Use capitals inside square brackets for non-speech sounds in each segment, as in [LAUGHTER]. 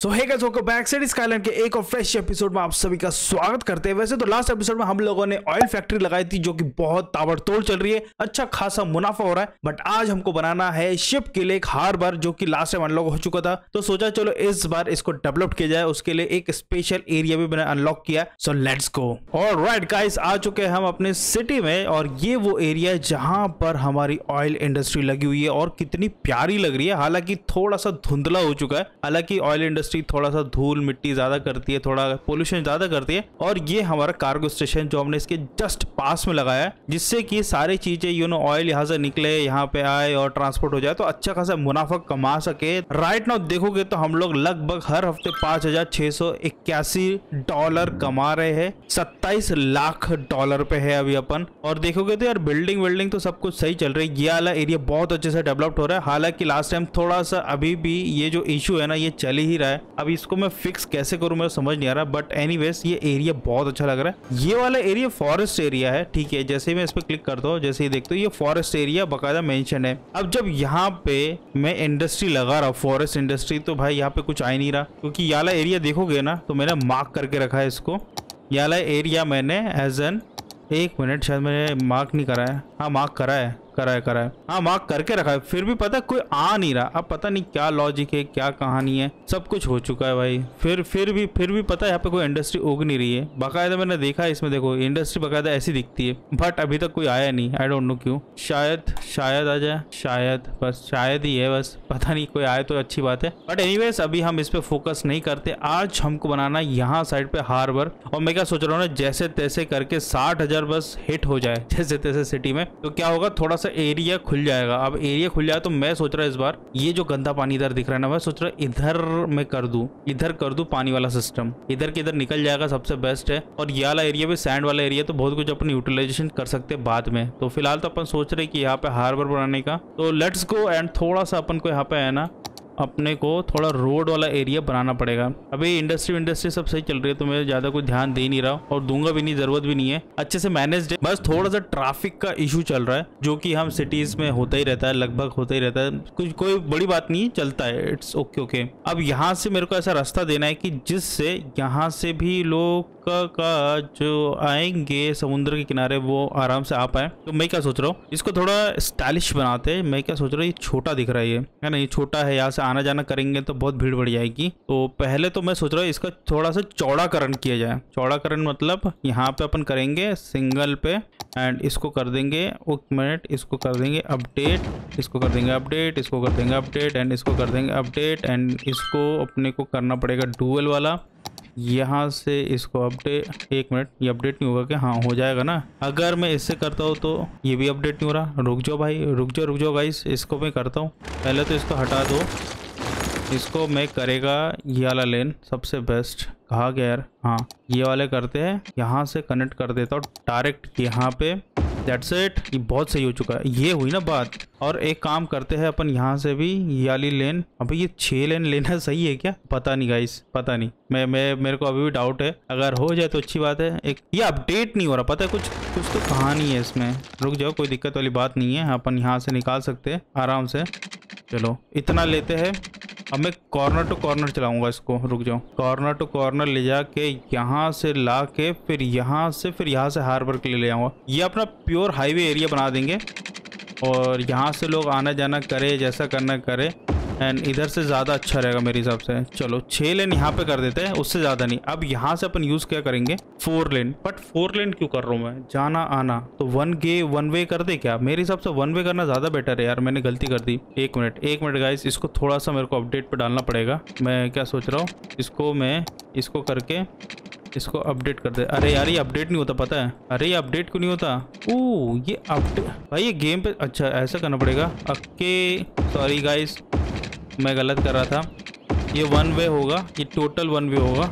So he back city Skyland के एक और फ्रेश एपिसोड में आप सभी का स्वागत करते हैं। वैसे तो लास्ट एपिसोड में हम लोगों ने ऑयल फैक्ट्री लगाई थी, जो कि बहुत ताबड़तोड़ चल रही है। अच्छा खासा मुनाफा हो रहा है बट आज हमको बनाना है शिप के लिए एक हार्बर जो कि लास्ट टाइम अनलॉक हो चुका था। तो सोचा चलो इस बार इसको डेवलप किया जाए, उसके लिए एक स्पेशल एरिया भी मैंने अनलॉक किया सो लेट्स गो और राइट गाइस आ चुके हैं हम अपने सिटी में, और ये वो एरिया है जहाँ पर हमारी ऑयल इंडस्ट्री लगी हुई है, और कितनी प्यारी लग रही है। हालाँकि थोड़ा सा धुंधला हो चुका है। हालाँकि ऑयल इंडस्ट्री थोड़ा सा धूल मिट्टी ज़्यादा करती है, थोड़ा पोल्यूशन ज़्यादा करती है, और ये हमारा कार्गो स्टेशन जो हमने इसके जस्ट पास में लगाया है, जिससे कि सारी चीज़ें यू नो ऑयल यहाँ से निकले, यहाँ पे आए और ट्रांसपोर्ट हो जाए तो अच्छा खासा मुनाफा कमा सके। राइट नाउ देखोगे तो हम लोग लगभग हर हफ़्ते पाँच हज़ार छह सौ इक्यासी डॉलर कमा रहे हैं। सत्ताईस लाख डॉलर पे है अभी अपन। और देखोगे तो यार बिल्डिंग विल्डिंग तो सब कुछ सही चल रही है। ये वाला एरिया बहुत अच्छे से डेवलप्ड हो रहा है। हालाँकि लास्ट टाइम थोड़ा सा अभी भी ये जो इशू है ना, ये चल ही रहा है। अब इसको मैं फिक्स कैसे करूँ मैं समझ नहीं आ रहा बट एनीवेज ये एरिया बहुत अच्छा लग रहा है। ये वाला एरिया फॉरेस्ट एरिया है, ठीक है, जैसे मैं इस पर क्लिक करता हूँ, जैसे ही देखते हो, ये फॉरेस्ट एरिया बकायदा मेंशन है। अब जब यहाँ पे मैं इंडस्ट्री लगा रहा हूँ फॉरेस्ट इंडस्ट्री तो भाई यहाँ पे कुछ आ ही नहीं रहा, क्योंकि ये वाला एरिया देखोगे ना तो मैंने मार्क करके रखा है इसको। ये वाला एरिया मैंने एज एन एक मिनट शायद मैंने मार्क नहीं करा है। हाँ मार्क करा है। करा है करा है मार्क करके रखा है। फिर भी पता कोई आ नहीं रहा। अब पता नहीं क्या लॉजिक है, क्या कहानी है। सब कुछ हो चुका है भाई। फिर फिर भी फिर भी पता है, यहाँ पे कोई इंडस्ट्री उग नहीं रही है। बाकायदा मैंने देखा है इसमें, देखो इंडस्ट्री बाकायदा ऐसी दिखती है। बट अभी तक कोई आया नहीं। आई डोंट नो क्यों। शायद शायद आ जाए। शायद, बस, शायद ही है, बस। पता नहीं, कोई आए तो अच्छी बात है। बट एनीवेज अभी हम इस पर फोकस नहीं करते। आज हमको बनाना यहाँ साइड पे हार्बर और मैं क्या सोच रहा हूँ ना जैसे तैसे करके साठ हज़ार बस हिट हो जाए जैसे तैसे सिटी में तो क्या होगा? थोड़ा सा एरिया खुल जाएगा। अब एरिया खुल जाए तो मैं सोच रहा इस बार, ये जो गंदा पानी इधर दिख रहा है ना, मैं सोच रहा इधर मैं कर दू, इधर कर दू पानी वाला सिस्टम इधर के इधर निकल जाएगा सबसे बेस्ट है। और ये वाला एरिया भी सैंड वाला एरिया तो बहुत कुछ अपन यूटिलाइजेशन कर सकते हैं बाद में। तो फ़िलहाल तो अपन सोच रहे कि यहाँ पे हार्बर बनाने का। तो लेट्स गो एंड थोड़ा सा अपन को यहाँ पे है ना अपने को थोड़ा रोड वाला एरिया बनाना पड़ेगा। अभी इंडस्ट्री इंडस्ट्री सब सही चल रही है तो मैं ज़्यादा कोई ध्यान दे नहीं रहा और दूँगा भी नहीं, ज़रूरत भी नहीं है। अच्छे से मैनेज बस थोड़ा सा ट्रैफ़िक का इशू चल रहा है, जो कि हम सिटीज़ में होता ही रहता है, लगभग होता ही रहता है। कुछ, कोई बड़ी बात नहीं, चलता है इट्स ओके ओके अब यहाँ से मेरे को ऐसा रास्ता देना है कि जिससे यहाँ से भी लोग का, का जो आएँगे समुद्र के किनारे वो आराम से आ पाए। तो मैं क्या सोच रहा हूँ इसको थोड़ा स्टाइलिश बनाते मैं क्या सोच रहा हूँ ये छोटा दिख रहा है ये। है ना ये छोटा है यहाँ से आना जाना करेंगे तो बहुत भीड़ बढ़ जाएगी। तो पहले तो मैं सोच रहा हूँ इसका थोड़ा सा चौड़ाकरण किया जाए। चौड़ाकरण मतलब यहाँ पे अपन करेंगे सिंगल पे एंड इसको कर देंगे एक मिनट इसको कर देंगे अपडेट इसको कर देंगे अपडेट इसको कर देंगे अपडेट एंड इसको कर देंगे अपडेट एंड इसको अपने को करना पड़ेगा डुअल वाला। यहाँ से इसको अपडेट एक मिनट ये अपडेट नहीं होगा कि हाँ हो जाएगा ना? अगर मैं इससे करता हूँ तो ये भी अपडेट नहीं हो रहा। रुक जाओ भाई, रुक जाओ रुक जाओ गाइस इसको मैं करता हूँ। पहले तो इसको हटा दो। इसको मैं करेगा ये वाला लेन सबसे बेस्ट कहा गया यार। हाँ ये वाले करते हैं, यहाँ से कनेक्ट कर देता हूँ। डायरेक्ट यहाँ पे। दैट्स इट ये बहुत सही हो चुका है। ये हुई ना बात। और एक काम करते हैं अपन यहाँ से भी ये वाली लेन। अभी ये छह लेन लेना [LAUGHS] सही है क्या? पता नहीं गाइस पता नहीं। मैं मैं, मेरे को अभी भी डाउट है। अगर हो जाए तो अच्छी बात है। एक, ये अपडेट नहीं हो रहा। पता है कुछ कुछ तो कहानी है इसमें। रुक जाओ, कोई दिक्कत वाली बात नहीं है। अपन यहाँ से निकाल सकते आराम से। चलो, इतना लेते हैं। अब मैं कॉर्नर टू कॉर्नर चलाऊँगा इसको। रुक जाओ। कॉर्नर टू कॉर्नर ले जाके यहाँ से ला के फिर यहाँ से फिर यहाँ से हार्बर के लिए ले आऊँगा। ये अपना प्योर हाईवे एरिया बना देंगे। और यहाँ से लोग आना जाना करे, जैसा करना करे। एंड इधर से ज़्यादा अच्छा रहेगा मेरे हिसाब से। चलो छः लेन यहाँ पे कर देते हैं, उससे ज़्यादा नहीं। अब यहाँ से अपन यूज़ क्या करेंगे? Four lane but four lane क्यों कर रहा हूँ मैं? जाना, आना। तो वन गे वन वे कर दे क्या? मेरे हिसाब से वन वे करना ज़्यादा बेटर है यार, मैंने गलती कर दी। एक मिनट एक मिनट गाइस इसको थोड़ा सा मेरे को अपडेट पे डालना पड़ेगा। मैं क्या सोच रहा हूँ? इसको मैं, इसको करके, इसको अपडेट कर दे। अरे यार, ये अपडेट नहीं होता, पता है? अरे ये अपडेट क्यों नहीं होता? ओ ये अपडेट भाई ये गेम पे अच्छा ऐसा करना पड़ेगा। अक्के सॉरी गाइस मैं गलत कर रहा था। ये वन वे होगा, ये टोटल वन वे होगा।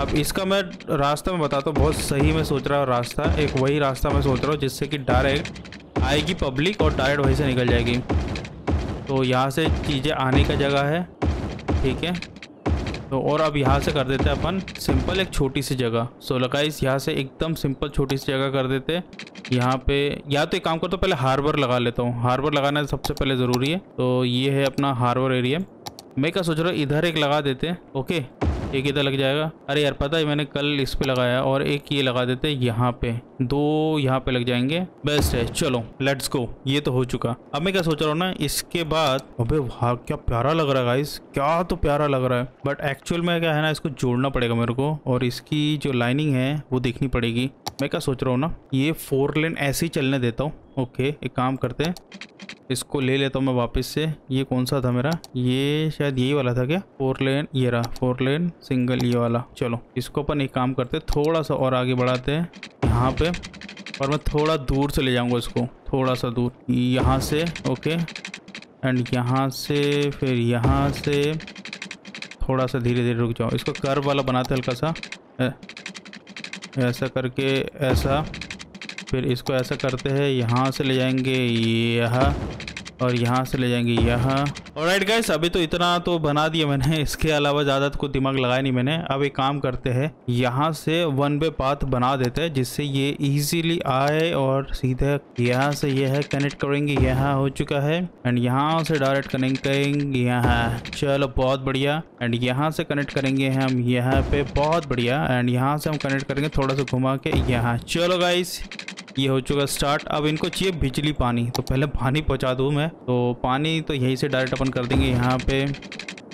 अब इसका मैं रास्ता में बताता हूँ, बहुत सही मैं सोच रहा हूँ रास्ता, एक वही रास्ता मैं सोच रहा हूँ जिससे कि डायरेक्ट आएगी पब्लिक और डायरेक्ट वहीं से निकल जाएगी। तो यहाँ से चीज़ें आने का जगह है, ठीक है? तो और अब यहाँ से कर देते हैं अपन सिंपल एक छोटी सी जगह। सो लगाइस यहाँ से एकदम सिंपल छोटी सी जगह कर देते हैं। यहाँ पे, या तो एक काम करता हूँ पहले हार्बर लगा लेता हूँ। हार्बर लगाना सबसे पहले ज़रूरी है। तो ये है अपना हार्बर एरिया मैं क्या सोच रहा हूँ, इधर एक लगा देते हैं। ओके एक इधर लग जाएगा। अरे यार, पता है, मैंने कल इस पे लगाया और एक ये लगा देते यहाँ पे। दो यहाँ पे लग जाएँगे। बेस्ट है, चलो लेट्स गो ये तो हो चुका। अब मैं क्या सोच रहा हूँ ना, इसके बाद अबे वाह, क्या प्यारा लग रहा है गाइस क्या तो प्यारा लग रहा है। बट एक्चुअल में क्या है ना, इसको जोड़ना पड़ेगा मेरे को और इसकी जो लाइनिंग है, वो देखनी पड़ेगी। मैं क्या सोच रहा हूँ ना, ये फोर लेन ऐसे ही चलने देता हूँ। ओके एक काम करते हैं। इसको ले लेता हूँ मैं वापस से। ये कौन सा था मेरा? ये शायद यही वाला था क्या? फोर लेन, ये रहा। फोर लेन, सिंगल ये वाला। चलो, इसको अपन एक काम करते थोड़ा सा और आगे बढ़ाते हैं। यहाँ पे, और मैं थोड़ा दूर से ले जाऊँगा इसको। थोड़ा सा दूर। यहाँ से, ओके। एंड यहाँ से, फिर यहाँ से। थोड़ा सा धीरे धीरे रुक जाओ। इसको कर्व वाला बनाते हल्का सा। ऐसा करके, ऐसा। फिर इसको ऐसा करते हैं, यहाँ से ले जाएँगे यहाँ और यहाँ से ले जाएँगे यहाँ। और राइट गाइस अभी तो इतना तो बना दिया मैंने, इसके अलावा ज़्यादा तो दिमाग लगाया नहीं मैंने। अब एक काम करते हैं, यहाँ से वन वे पाथ बना देते हैं, जिससे ये इजीली आए और सीधे यहाँ से ये है कनेक्ट करेंगे, यहाँ हो चुका है। एंड यहाँ से डायरेक्ट कनेक्ट करेंगे, यहाँ। चलो, बहुत बढ़िया। एंड यहाँ से कनेक्ट करेंगे हम, यहाँ पे बहुत बढ़िया। एंड यहाँ से हम कनेक्ट करेंगे थोड़ा सा घुमा के, यहाँ। चलो गाइस ये हो चुका स्टार्ट अब इनको चाहिए बिजली, पानी। तो पहले पानी पहुँचा दूँ मैं। तो पानी तो यहीं से डायरेक्ट अपन कर देंगे। यहाँ पे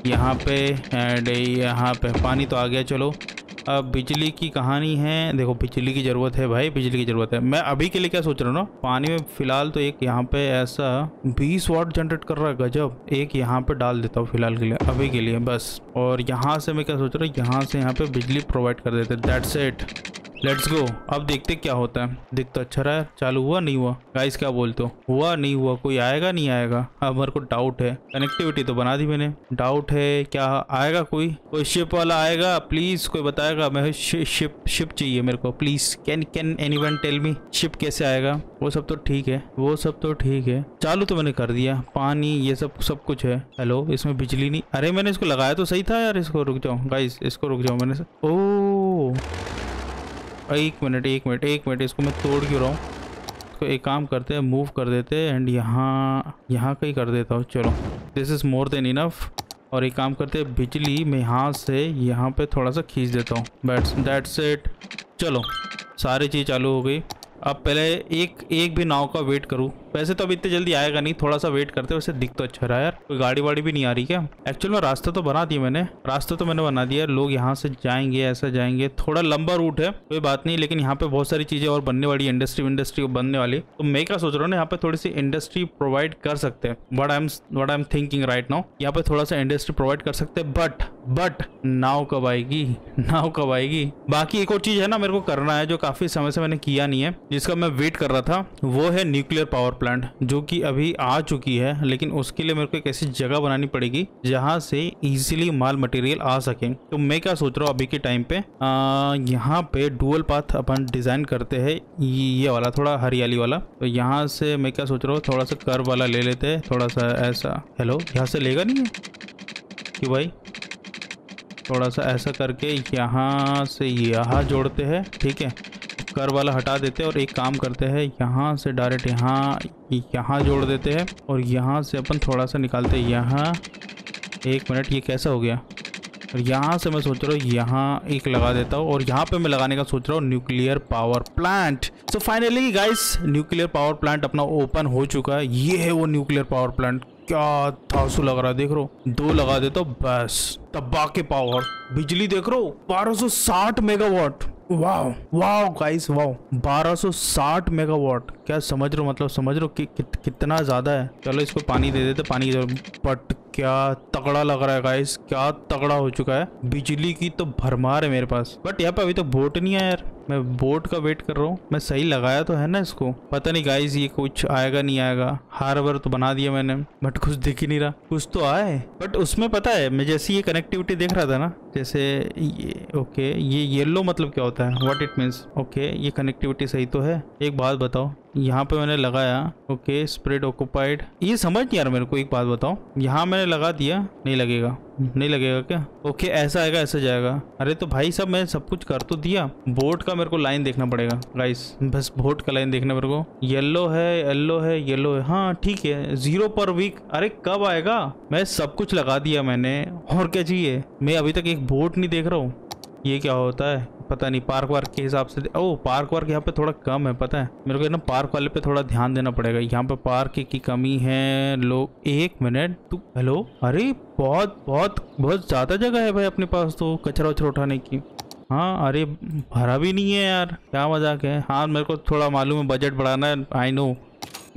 यहाँ पे एंड यहाँ पे। पानी तो आ गया, चलो। अब बिजली की कहानी है। देखो, बिजली की ज़रूरत है भाई, बिजली की ज़रूरत है। मैं अभी के लिए क्या सोच रहा हूँ ना, पानी में फ़िलहाल तो एक यहाँ पे ऐसा 20 वाट जनरेट कर रहा है, गजब। एक यहाँ पे डाल देता हूँ फ़िलहाल के लिए, अभी के लिए, बस। और यहाँ से मैं क्या सोच रहा हूँ, यहाँ से यहाँ पे बिजली प्रोवाइड कर देते दैट्स इट लेट्स गो अब देखते क्या होता है। दिख तो अच्छा रहा है। चालू हुआ? नहीं हुआ। गाइस क्या बोलते हो? हुआ, नहीं हुआ? कोई आएगा? नहीं आएगा। अब मेरे को डाउट है। कनेक्टिविटी तो बना दी मैंने। डाउट है, क्या आएगा कोई? कोई शिप वाला आएगा? प्लीज़ कोई बताएगा? मैं शिप शिप चाहिए मेरे को। Please can can anyone tell me ship कैसे आएगा? वो सब तो ठीक है। वो सब तो ठीक है। चालू तो मैंने कर दिया। पानी, ये सब सब कुछ है। हेलो इसमें बिजली नहीं। अरे मैंने इसको लगाया तो सही था यार। इसको रुक जाओ। गाइस इसको रुक जाओ मैंने ओ एक मिनट एक मिनट एक मिनट, इसको मैं तोड़ क्यों रहा हूँ? तो एक काम करते हैं मूव कर देते हैं एंड यहाँ यहाँ का ही कर देता हूँ, चलो। This is more than enough और एक काम करते हैं, बिजली मैं यहाँ से, यहाँ पे थोड़ा सा खींच देता हूँ। बैट्स दैट्स इट चलो, सारी चीज़ चालू हो गई। अब पहले एक एक भी नाव का वेट करूँ। वैसे तो अभी इतने जल्दी आएगा नहीं, थोड़ा सा वेट करते वैसे दिख तो अच्छा रहा यार। कोई गाड़ी वाड़ी भी नहीं आ रही क्या? एक्चुअल में रास्ता तो बना दिया मैंने। रास्ता तो मैंने बना दिया, लोग यहाँ से जाएँगे, ऐसा जाएँगे। थोड़ा लंबा रूट है, कोई बात नहीं, लेकिन यहाँ पे बहुत सारी चीज़ें और बनने वाली इंडस्ट्री इंडस्ट्री बनने वाली। तो मैं क्या सोच रहा हूँ यहाँ पे थोड़ी सी इंडस्ट्री प्रोवाइड कर सकते हैं। But I am what I am thinking right now यहाँ पे थोड़ा सा इंडस्ट्री प्रोवाइड कर सकते हैं बट बट नाव कब आएगी? [LAUGHS] नाव कब आएगी? बाकी एक और चीज़ है ना, मेरे को करना है, जो काफ़ी समय से मैंने किया नहीं है, जिसका मैं वेट कर रहा था, वो है न्यूक्लियर पावर प्लांट जो कि अभी आ चुकी है, लेकिन उसके लिए मेरे को एक ऐसी जगह बनानी पड़ेगी जहाँ से इजीली माल मटेरियल आ सके। तो मैं क्या सोच रहा हूँ अभी के टाइम पे? यहाँ पे डुअल पाथ अपन डिज़ाइन करते हैं, ये वाला, थोड़ा हरियाली वाला। तो यहाँ से मैं क्या सोच रहा हूँ, थोड़ा सा कर वाला ले लेते हैं, थोड़ा सा ऐसा। हेलो यहाँ से लेगा नहीं कि भाई? थोड़ा सा ऐसा करके यहाँ से यहाँ जोड़ते हैं, ठीक है? कर वाला हटा देते हैं और एक काम करते हैं, यहाँ से डायरेक्ट यहाँ यहाँ जोड़ देते हैं और यहाँ से अपन थोड़ा सा निकालते हैं। यहाँ, एक मिनट, ये कैसा हो गया? और यहाँ से मैं सोच रहा हूँ, यहाँ एक लगा देता हूँ और यहाँ पे मैं लगाने का सोच रहा हूँ nuclear power plant so finally guys nuclear power plant अपना ओपन हो चुका है। ये है वो न्यूक्लियर पावर प्लांट क्या थासू लग रहा है, देख रो दो लगा देता हूँ, बस। तब्बा के पावर बिजली देख रो 1260 megawatt wow wow guys wow 1260 megawatt. क्या समझ रहे हो? मतलब समझ रहे हो कि कि, कितना ज़्यादा है? चलो इसको पानी दे देते पानी बट क्या तगड़ा लग रहा है गाइस क्या तगड़ा हो चुका है? बिजली की तो भरमार है मेरे पास। बट यहाँ पे अभी तो बोट नहीं आया यार। मैं बोट का वेट कर रहा हूँ। मैं सही लगाया तो है ना इसको? पता नहीं गाइस ये कुछ आएगा नहीं आएगा। हार बार तो बना दिया मैंने। बट कुछ दिख ही नहीं रहा। कुछ तो आए बट उसमें पता है मैं जैसे ये कनेक्टिविटी देख रहा था ना जैसे ये ओके ये येलो मतलब क्या होता है? व्हाट इट मीन्स ओके ये कनेक्टिविटी सही तो है। एक बात बताओ। यहाँ पे मैंने लगाया, ओके स्प्रेड ऑक्यूपाइड ये समझ नहीं यार मेरे को, एक बात बताओ। यहाँ मैंने लगा दिया, नहीं लगेगा। नहीं लगेगा क्या? ओके, ऐसा आएगा, ऐसा जाएगा। अरे तो भाई साहब मैं सब कुछ कर तो दिया। बोट का मेरे को लाइन देखना पड़ेगा गाइस बस बोट का लाइन देखना मेरे को। येलो है येलो है येलो है। हाँ ठीक है ज़ीरो पर वीक अरे कब आएगा? मैं सब कुछ लगा दिया मैंने। और क्या चाहिए? मैं अभी तक एक बोट नहीं देख रहा हूँ। ये क्या होता है? पता नहीं पार्क वार्क के हिसाब से ओ पार्क वार्क यहाँ पे थोड़ा कम है, पता है। मेरे को ना पार्क वाले पे थोड़ा ध्यान देना पड़ेगा। यहाँ पे पार्क की कमी है लोग एक मिनट तू हेलो अरे, बहुत बहुत बहुत ज़्यादा जगह है भाई अपने पास तो कचरा वचरा उठाने की। हाँ अरे, भरा भी नहीं है यार, क्या मज़ाक है। हाँ मेरे को थोड़ा मालूम है बजट बढ़ाना है आई नो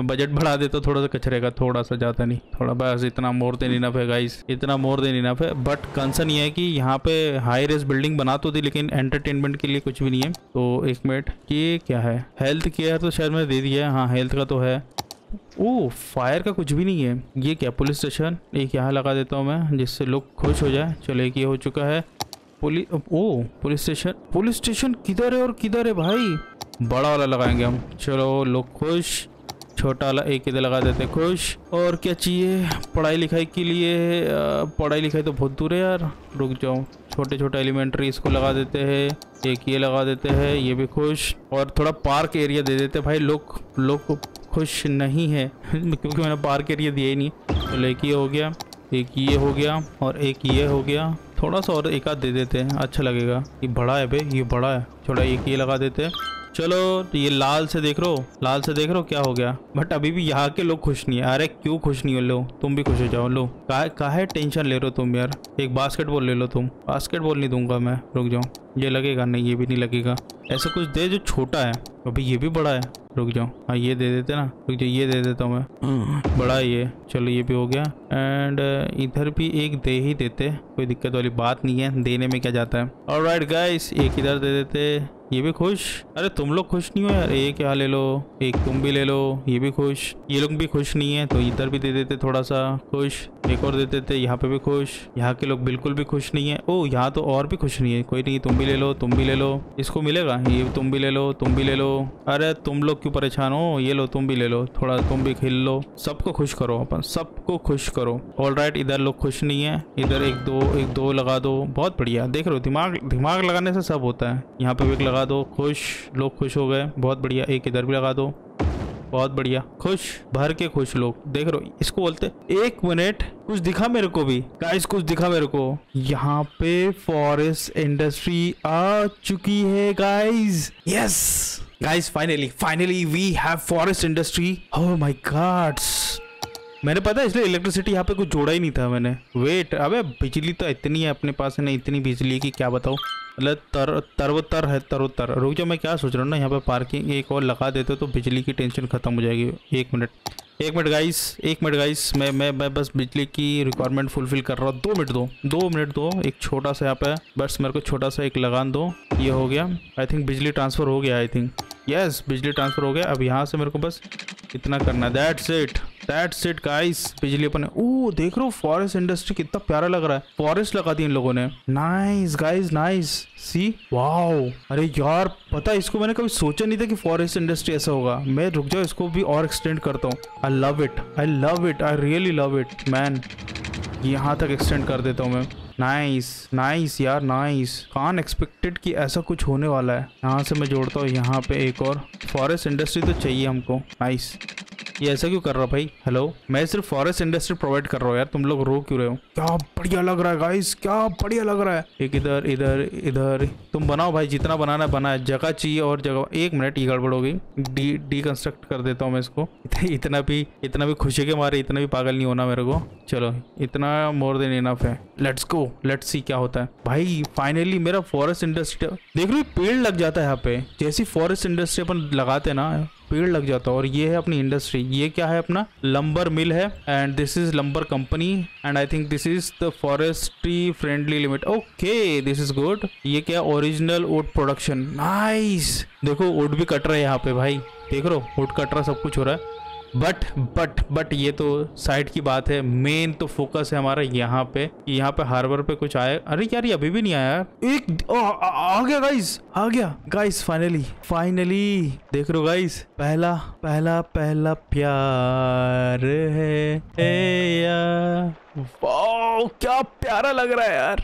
बजट बढ़ा दे तो थोड़ा सा कचरे का थोड़ा सा ज़्यादा नहीं, थोड़ा बस इतना मोर देन इनफ है गाइस इतना मोर देन इनफ है। बट कंसर्न ये है कि यहाँ पे हाई रेस बिल्डिंग बना तो थी, लेकिन एंटरटेनमेंट के लिए कुछ भी नहीं है। तो एक मिनट ये क्या है? हेल्थ केयर तो शायद मैंने दे दिया है हाँ हेल्थ का तो है। ओ फायर का कुछ भी नहीं है। ये क्या पुलिस स्टेशन एक यहाँ लगा देता हूँ मैं, जिससे लोग खुश हो जाए। चलो एक ये हो चुका है। Police oh police station police station किधर है और किधर है भाई? बड़ा वाला लगाएँगे हम। चलो, लोग खुश। छोटा वाला एक इधर लगा देते खुश और क्या चाहिए? पढ़ाई लिखाई के लिए पढ़ाई लिखाई तो बहुत दूर है यार। रुक जाओ। छोटे छोटे एलिमेंट्री इसको लगा देते हैं। एक ये लगा देते हैं, ये भी खुश और थोड़ा पार्क एरिया दे देते भाई, लोग लोग खुश नहीं है, [LAUGHS] क्योंकि मैंने पार्क एरिया दिया ही नहीं। तो एक ये हो गया, एक ये हो गया, और एक ये हो गया। थोड़ा सा और एक आध दे देते हैं। अच्छा लगेगा। ये बड़ा है भाई, ये बड़ा है। थोड़ा एक ये लगा देते हैं। चलो तो ये लाल से देख रो लाल से देख रो क्या हो गया? बट अभी भी यहाँ के लोग खुश नहीं है। अरे, क्यों खुश नहीं हो लो? तुम भी खुश हो जाओ। लो, काहे टेंशन ले रहे हो तुम यार? एक बास्केटबॉल ले लो तुम। बास्केटबॉल नहीं दूँगा मैं। रुक जाओ। ये लगेगा नहीं, ये भी नहीं लगेगा। ऐसा कुछ दे जो छोटा है। अभी ये भी बड़ा है। रुक जाओ। हाँ ये दे देते ना। रुक जाओ, ये दे देता हूँ मैं। बड़ा ये। चलो, ये भी हो गया। एंड इधर भी एक दे ही देते। कोई दिक्कत वाली बात नहीं है। देने में क्या जाता है। और राइट गाइस एक इधर दे देते। ये भी खुश? अरे तुम लोग खुश नहीं हो यार? ये यहाँ ले लो? एक तुम भी ले लो। ये भी खुश। ये लोग भी खुश नहीं है तो इधर भी दे देते थोड़ा सा। खुश। एक और देते, यहाँ पे भी खुश। यहाँ के लोग बिल्कुल भी खुश नहीं है। ओ, यहाँ तो और भी खुश नहीं है। कोई नहीं, तुम भी ले लो, तुम भी ले लो। इसको मिलेगा? ये तुम भी ले लो, तुम भी ले लो। अरे तुम लोग क्यों परेशान हो? ये लो, तुम भी ले लो। थोड़ा तुम भी खेल लो। सबको खुश करो अपन। सबको खुश करो। ऑल राइट इधर लोग खुश नहीं है। इधर एक दो एक दो लगा दो। बहुत बढ़िया। देख रहे हो, दिमाग दिमाग लगाने से सब होता है। यहाँ पे भी एक लगा लगा दो। खुश। लोग खुश हो गए। बहुत बढ़िया। एक इधर भी लगा दो। बहुत बढ़िया। खुश। भर के खुश लोग। देख रहे इसको बोलते एक मिनट, कुछ दिखा मेरे को भी। गाइस कुछ दिखा मेरे को। यहाँ पे फॉरेस्ट इंडस्ट्री आ चुकी है guys yes guys finally finally we have forest industry oh my gods मैंने पता है, इसलिए इलेक्ट्रिसिटी यहाँ पे कुछ जोड़ा ही नहीं था मैंने। वेट अबे बिजली तो इतनी है अपने पास है ना इतनी बिजली है कि क्या बताओ मतलब तर, तरवतर है तरवतर रुक जाओ, मैं क्या सोच रहा हूँ ना, यहाँ पे पार्किंग एक और लगा देते तो बिजली की टेंशन खत्म हो जाएगी। एक मिनट एक मिनट गाइस एक मिनट गाइस मैं मैं मैं बस बिजली की रिक्वायरमेंट फुलफिल कर रहा हूँ। दो मिनट दो दो मिनट दो, एक छोटा सा यहाँ पे। बस मेरे को छोटा सा एक लगान दो, ये हो गया। आई थिंक बिजली ट्रांसफ़र हो गया आई थिंक यस बिजली ट्रांसफ़र हो गया। अब यहाँ से मेरे को बस इतना करना that's it that's it guys बिजली अपन ओ देख रहे हो फॉरेस्ट इंडस्ट्री कितना प्यारा लग रहा है। फॉरेस्ट लगा दी इन लोगों ने। Nice guys nice see wow अरे यार, पता इसको मैंने कभी सोचा नहीं था कि फॉरेस्ट इंडस्ट्री ऐसा होगा। मैं रुक जाओ, इसको भी और एक्सटेंड करता हूँ। I love it I love it I really love it man यहाँ तक एक्सटेंड कर देता हूँ मैं। नाइस नाइस यार नाइस कान एक्सपेक्टेड कि ऐसा कुछ होने वाला है। यहाँ से मैं जोड़ता हूँ, यहाँ पे एक और। फॉरेस्ट इंडस्ट्री तो चाहिए हमको। नाइस ये ऐसा क्यों कर रहा भाई? हेलो मैं सिर्फ़ फॉरेस्ट इंडस्ट्री प्रोवाइड कर रहा हूँ यार। तुम लोग रो क्यों रहे हो? क्या बढ़िया लग रहा है गाइस क्या बढ़िया लग रहा है? एक इधर इधर इधर। तुम बनाओ भाई जितना बनाना है बनाए जगह चाहिए और जगह। एक मिनट ये गड़बड़ हो गई। डी डी कंस्ट्रक्ट कर देता हूँ मैं इसको। इतना भी इतना भी खुशी के मारे इतना भी पागल नहीं होना मेरे को। चलो इतना मोर देन इनफ है। लेट्स गो लेट्स सी क्या होता है। भाई फाइनली मेरा फॉरेस्ट इंडस्ट्री देख लो पेड़ लग जाता है यहाँ पे। जैसी फॉरेस्ट इंडस्ट्री अपन लगाते ना पेड़ लग जाता है। और ये है अपनी इंडस्ट्री ये क्या है अपना? लंबर मिल है and this is lumber company and I think this is the forestry friendly limit okay this is good ये क्या? ओरिजिनल वुड प्रोडक्शन नाइस देखो वुड भी कट रहा है यहाँ पे भाई। देख रहा वुड कट रहा, सब कुछ हो रहा है। बट बट बट ये तो साइड की बात है। मेन तो फोकस है हमारा यहाँ पे। यहाँ पे हार्बर पे कुछ आया। अरे यार ये अभी भी नहीं आया एक ओ, आ, आ गया गाइस आ गया। गाइस फाइनली फाइनली देख रो गाइस पहला पहला पहला प्यार है। ए या। वाओ क्या प्यारा लग रहा है यार।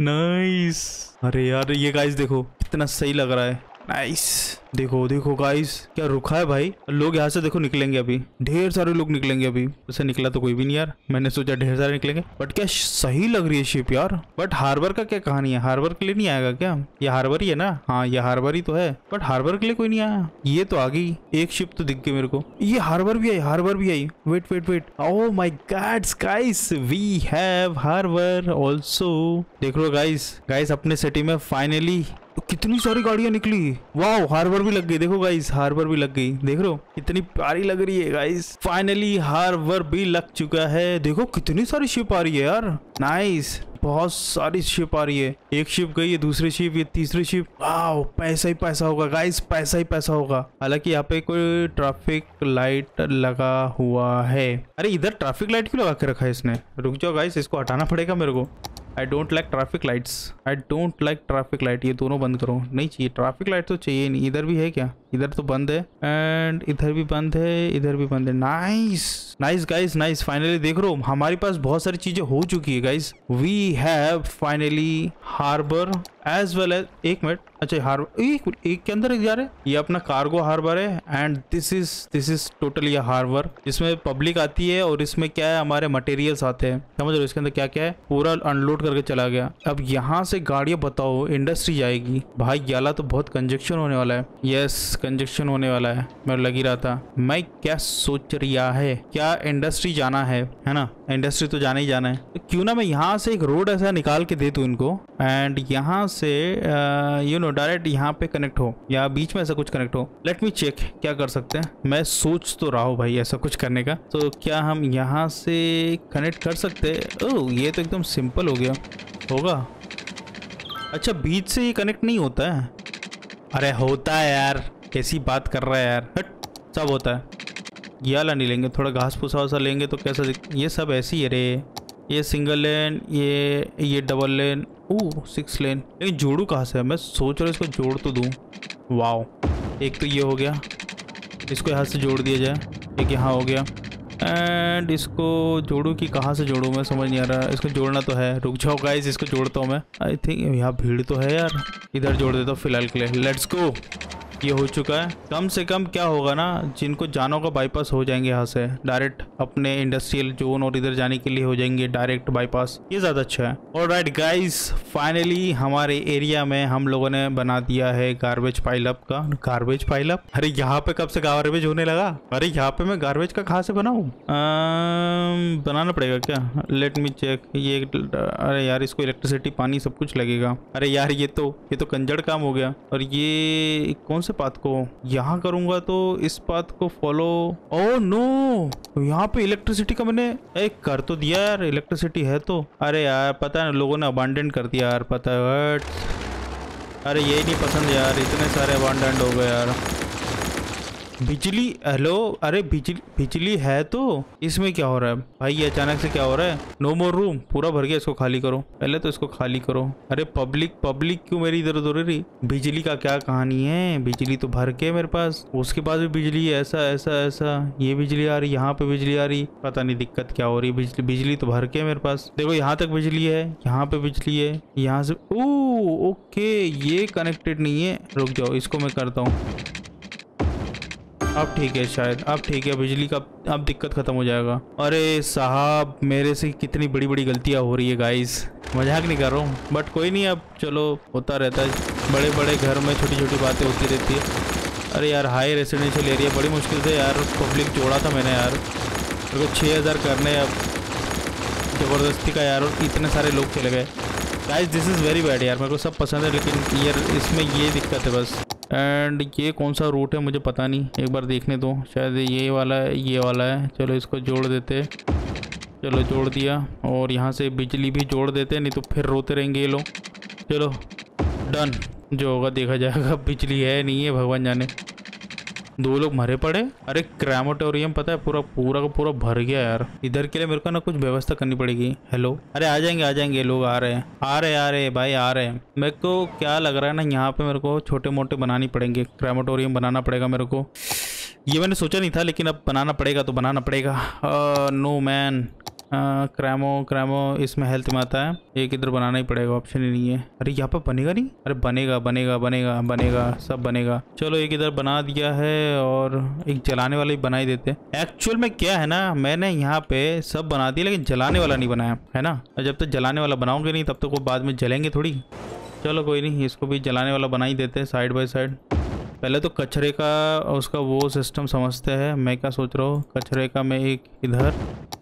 नाइस अरे यार ये गाइस देखो कितना सही लग रहा है। नाइस देखो देखो गाइस क्या रुखा है भाई? लोग यहाँ से देखो निकलेंगे अभी। ढेर सारे लोग निकलेंगे अभी। उसे निकला तो कोई भी नहीं यार। मैंने सोचा ढेर सारे निकलेंगे। बट क्या सही लग रही है शिप यार। बट हार्बर का क्या कहानी है? हार्बर के लिए नहीं आएगा क्या? ये हार्बर ही है ना? हाँ ये हार्बर ही तो है। बट हार्बर के लिए कोई नहीं आया। ये तो आ गई। एक शिप तो दिख गई मेरे को। ये हार्बर भी आई हार्बर भी आई। Wait wait wait oh my god guys we have harbour also देख लो गाइस गाइस अपने सिटी में फाइनली कितनी सारी गाड़ियाँ निकली? वाह हार्बर भी लग गई। देखो गाइस हार्बर भी लग गई। देख रहे हो? कितनी प्यारी लग रही है गाइस फाइनली हार्बर भी लग चुका है। देखो, कितनी सारी शिप आ रही है यार। नाइस बहुत सारी शिप आ रही है। एक शिप गई है, दूसरी शिप ये तीसरी शिप वाह पैसा ही पैसा होगा गाइस पैसा ही पैसा होगा। हालाँकि यहाँ पे कोई ट्रैफ़िक लाइट लगा हुआ है। अरे, इधर ट्रैफ़िक लाइट क्यों लगा के रखा है इसने? रुक जाओ गाइस इसको हटाना पड़ेगा मेरे को। I don't like traffic lights I don't like traffic light ये दोनों बंद करो। नहीं चाहिए। ट्रैफ़िक लाइट तो चाहिए नहीं। इधर भी है क्या? इधर तो बंद है। एंड इधर भी बंद है, इधर भी बंद है। Nice nice guys nice finally देख रो हमारे पास बहुत सारी चीज़ें हो चुकी है guys we have finally harbour as well as एक मिनट अच्छा हार्बर एक एक के अंदर जा रहे ये अपना कार्गो हार्बर है and this is this is totally harbour इसमें पब्लिक आती है और इसमें क्या है, हमारे मटेरियल्स आते हैं। समझ रहे हो, इसके अंदर क्या क्या है? पूरा अनलोड करके चला गया। अब यहाँ से गाड़ियाँ बताओ इंडस्ट्री जाएगी। भाई, याला तो बहुत कंजक्शन होने वाला है। यस कंजक्शन होने वाला है। मैं लग ही रहा था, मैं क्या सोच रिया है? क्या इंडस्ट्री जाना है? है ना? इंडस्ट्री तो जाना ही जाना है। तो क्यों ना मैं यहाँ से एक रोड ऐसा निकाल के दे दूँ इनको? एंड यहाँ से यू नो डायरेक्ट यहाँ पे कनेक्ट हो, या बीच में ऐसा कुछ कनेक्ट हो। लेट मी चेक क्या कर सकते हैं? मैं सोच तो रहा हूँ भाई ऐसा कुछ करने का। तो क्या हम यहाँ से कनेक्ट कर सकते हैं? ये तो एकदम सिंपल हो गया। होगा। अच्छा बीच से ये कनेक्ट नहीं होता है? अरे होता है यार। कैसी बात कर रहा है यार? हट, सब होता है। ये वाला नहीं लेंगे, थोड़ा घास फूसा वसा लेंगे तो कैसा ये सब ऐसी है रे। ये सिंगल लेन ये ये डबल लेन ओ सिक्स लेन लेकिन जोड़ू कहाँ से है? मैं सोच रहा हूँ इसको जोड़ तो दूँ। वाओ एक तो ये हो गया। इसको यहाँ से जोड़ दिया जाए। एक यहाँ हो गया। एंड इसको जोड़ू कि कहाँ से जोड़ू? मैं समझ नहीं आ रहा। इसको जोड़ना तो है। रुक जाओ गाइस इसको जोड़ता हूँ मैं। आई थिंक यहाँ भीड़ तो है यार। इधर जोड़ देता हूँ फ़िलहाल के लिए। लेट्स गो ये हो चुका है। कम से कम क्या होगा ना, जिनको जाना का बाईपास हो जाएँगे यहाँ से। डायरेक्ट अपने इंडस्ट्रियल जोन और इधर जाने के लिए हो जाएँगे डायरेक्ट बाईपास ये ज़्यादा अच्छा है। और राइट गाइस फाइनली हमारे एरिया में हम लोगों ने बना दिया है गार्बेज पाइलअप का। गार्बेज पाइलअप अरे यहाँ पे कब से गार्बेज होने लगा? अरे यहाँ पे मैं गार्बेज का कहाँ से बनाऊ? बनाना पड़ेगा क्या? लेट मी चेक ये अरे यार इसको इलेक्ट्रिसिटी पानी सब कुछ लगेगा। अरे यार ये तो ये तो कंजड़ काम हो गया। और ये कौन से पाथ को। यहाँ करूँगा तो इस पाथ को फॉलो ओ नो यहाँ पे इलेक्ट्रिसिटी का मैंने एक कर तो दिया यार इलेक्ट्रिसिटी है तो। अरे यार, पता है, लोगों ने अबांडेंट कर दिया यार, पता है अरे ये नहीं पसंद यार, इतने सारे अबांडेंट हो गए यार। बिजली, हेलो? अरे बिजली बिजली है तो? इसमें क्या हो रहा है? भाई, ये अचानक से क्या हो रहा है? नो मोर रूम पूरा भर गया, इसको खाली करो। पहले तो इसको खाली करो। अरे पब्लिक पब्लिक क्यों मेरी इधर उधर रही? बिजली का क्या कहानी है? बिजली तो भर के मेरे पास। उसके पास भी बिजली है, ऐसा ऐसा ऐसा। ये बिजली आ रही, यहाँ पे बिजली आ रही। पता नहीं दिक्कत क्या हो रही। बिजली बिजली तो भर के मेरे पास। देखो, यहाँ तक बिजली है, यहाँ पे बिजली है, यहाँ से। ओ ओके, ये कनेक्टेड नहीं है। रुक जाओ, इसको मैं करता हूँ। अब ठीक है शायद, अब ठीक है, बिजली का अब दिक्कत खत्म हो जाएगा। अरे साहब, मेरे से कितनी बड़ी बड़ी गलतियाँ हो रही है गाइस मज़ाक नहीं कर रहा हूँ बट कोई नहीं अब, चलो, होता रहता है। बड़े बड़े घर में छोटी छोटी बातें होती रहती है। अरे यार हाई रेसिडेंशियल एरिया बड़ी मुश्किल से यार पब्लिक जोड़ा था मैंने यार। मेरे को छः हज़ार करने अब। ज़बरदस्ती का यार और इतने सारे लोग चले गए। Guys this is very bad यार, मेरे को सब पसंद है, लेकिन यार इसमें ये दिक्कत है बस। एंड ये कौन सा रूट है मुझे पता नहीं। एक बार देखने दो। शायद ये वाला है, ये वाला है। चलो इसको जोड़ देते चलो जोड़ दिया। और यहाँ से बिजली भी जोड़ देते नहीं तो फिर रोते रहेंगे ये लोग। चलो डन जो होगा देखा जाएगा। [LAUGHS] बिजली है नहीं है भगवान जाने। दो लोग मरे पड़े। अरे क्रेमोटोरियम पता है, पूरा पूरा का पूरा भर गया यार। इधर के लिए मेरे को ना कुछ व्यवस्था करनी पड़ेगी। हेलो अरे, आ जाएँगे आ जाएँगे, लोग आ रहे हैं। आ रहे आ रहे भाई, आ रहे हैं। मेरे को क्या लग रहा है ना, यहाँ पे मेरे को छोटे मोटे बनानी पड़ेंगे। क्रेमोटोरियम बनाना पड़ेगा मेरे को। ये मैंने सोचा नहीं था, लेकिन अब बनाना पड़ेगा तो बनाना पड़ेगा। नो मैन क्रैमो क्रैमो इसमें हेल्थ में आता है। एक इधर बनाना ही पड़ेगा ऑप्शन ही नहीं है। अरे, यहाँ पर बनेगा नहीं? अरे, बनेगा बनेगा बनेगा बनेगा, सब बनेगा। चलो, एक इधर बना दिया है और एक जलाने वाला ही बना ही देते एक्चुअल में क्या है ना, मैंने यहाँ पे सब बना दिया, लेकिन जलाने वाला नहीं बनाया, है ना? जब तक तो जलाने वाला बनाओगे नहीं, तब तक तो वो बाद में जलेंगे थोड़ी। चलो, कोई नहीं, इसको भी जलाने वाला बना ही देते हैं साइड बाई साइड पहले तो कचरे का उसका वो सिस्टम समझते हैं। मैं क्या सोच रहा हूँ? कचरे का मैं एक इधर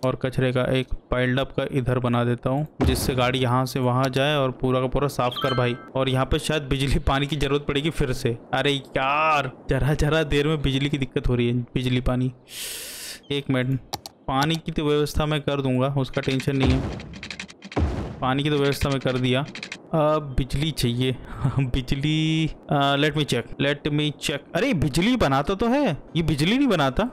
और कचरे का एक पाइल्ड अप का इधर बना देता हूँ, जिससे गाड़ी यहाँ से वहाँ जाए और पूरा का पूरा साफ़ कर भाई। और यहाँ पे शायद बिजली, [LAUGHS] पानी की ज़रूरत पड़ेगी फिर से। अरे यार, जरा जरा देर में बिजली की दिक्कत हो रही है। बिजली, पानी। एक मिनट। पानी की तो व्यवस्था मैं कर दूँगा, उसका टेंशन नहीं है। पानी की तो व्यवस्था मैं कर दिया। बिजली चाहिए। [LAUGHS] बिजली let me check let me check अरे, बिजली बनाता तो है। ये बिजली नहीं बनाता?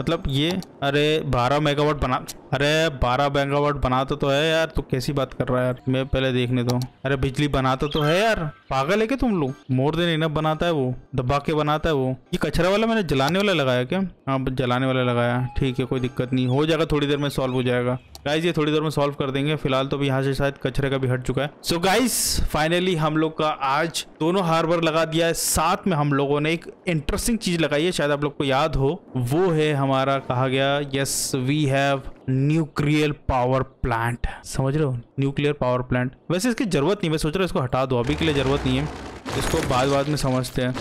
मतलब ये, अरे 12 मेगावाट बना अरे 12 मेगावाट बनाता तो है यार, तू कैसी बात कर रहा है यार? मैं पहले देखने दो। अरे बिजली बनाता तो है यार। पागल है क्या तुम लोग? मोर देन इनफ बनाता है वो दबा के बनाता है वो। ये कचरा वाला मैंने जलाने वाला लगाया क्या? हाँ जलाने वाला लगाया। ठीक है, कोई दिक्कत नहीं। हो जाएगा, थोड़ी देर में सॉल्व हो जाएगा। गाइज़ ये थोड़ी देर में सॉल्व कर देंगे। फ़िलहाल तो यहाँ से शायद कचरे का भी हट चुका है। सो गाइज़ फाइनली हम लोग का आज दोनों हार्बर लगा दिया है। साथ में हम लोगों ने एक इंटरेस्टिंग चीज़ लगाई है, शायद आप लोग को याद हो। वो है हमारा, कहा गया yes we have nuclear power plant. समझ रहे हो? Nuclear power plant. वैसे इसकी ज़रूरत नहीं, मैं सोच रहा इसको हटा दो, अभी के लिए ज़रूरत नहीं है। इसको बाद बाद में समझते हैं।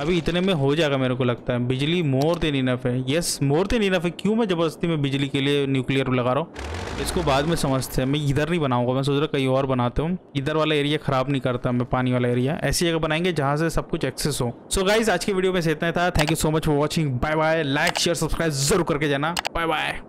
अभी इतने में हो जाएगा मेरे को लगता है। बिजली मोर देन इनफ है। यस, मोर देन इनफ है। क्यों मैं ज़बरदस्ती में बिजली के लिए न्यूक्लियर लगा रहा हूँ? इसको बाद में समझते हैं। मैं इधर नहीं बनाऊँगा, मैं सोच रहा कहीं और बनाते हूँ। इधर वाला एरिया खराब नहीं करता मैं, पानी वाला एरिया ऐसी जगह बनाएँगे जहाँ से सब कुछ एक्सेस हो। सो so गाइज़ आज की वीडियो में से इतना था। Thank you so much for watching bye bye like share subscribe ज़रूर करके जाना। Bye bye